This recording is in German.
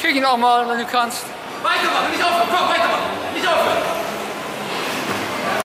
Krieg ihn auch mal, wenn du kannst. Weitermachen, nicht aufhören,